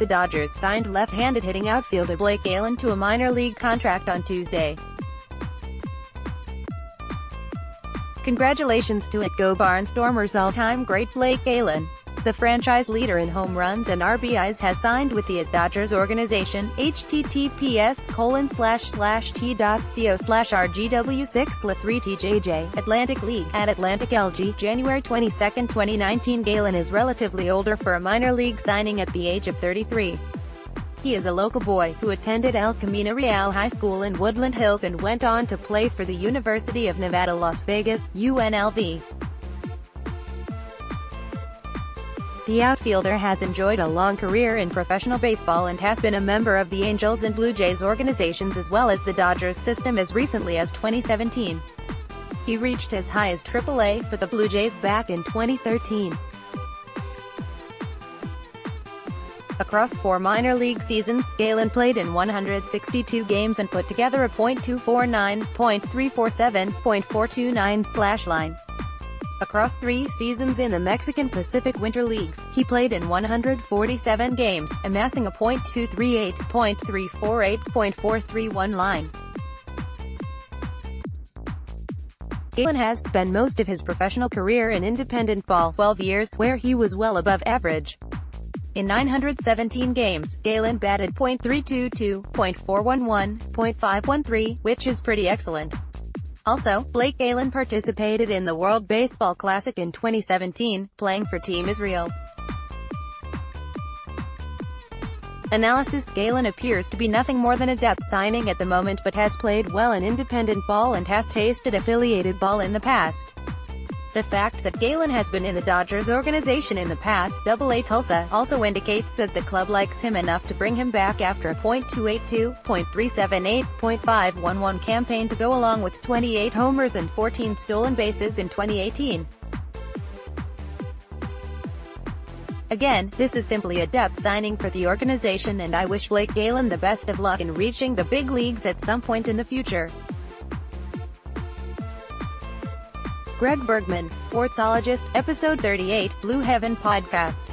the Dodgers signed left-handed hitting outfielder Blake Gailen to a minor league contract on Tuesday. Congratulations to it Go Barnstormers all-time great Blake Gailen. The franchise leader in home runs and RBIs has signed with the at Dodgers organization, https colon slash slash t.co slash rgw6 la 3 tjj Atlantic League, at Atlantic LG, January 22, 2019 Gailen is relatively older for a minor league signing at the age of 33. He is a local boy, who attended El Camino Real High School in Woodland Hills and went on to play for the University of Nevada, Las Vegas, UNLV. The outfielder has enjoyed a long career in professional baseball and has been a member of the Angels and Blue Jays organizations as well as the Dodgers system as recently as 2017. He reached as high as AAA for the Blue Jays back in 2013. Across four minor league seasons, Gailen played in 162 games and put together a .249, .347, .429 slash line. Across three seasons in the Mexican Pacific Winter Leagues, he played in 147 games, amassing a .238, .348, .431 line. Gailen has spent most of his professional career in independent ball, 12 years, where he was well above average. In 917 games, Gailen batted .322, .411, .513, which is pretty excellent. Also, Blake Gailen participated in the World Baseball Classic in 2017, playing for Team Israel. Analysis Gailen appears to be nothing more than a depth signing at the moment but has played well in independent ball and has tasted affiliated ball in the past. The fact that Gailen has been in the Dodgers organization in the past, AA Tulsa, also indicates that the club likes him enough to bring him back after a .282, .378, .511 campaign to go along with 28 homers and 14 stolen bases in 2018. Again, this is simply a depth signing for the organization and I wish Blake Gailen the best of luck in reaching the big leagues at some point in the future. Greg Bergman, Sportsologist, Episode 38, Blue Heaven Podcast.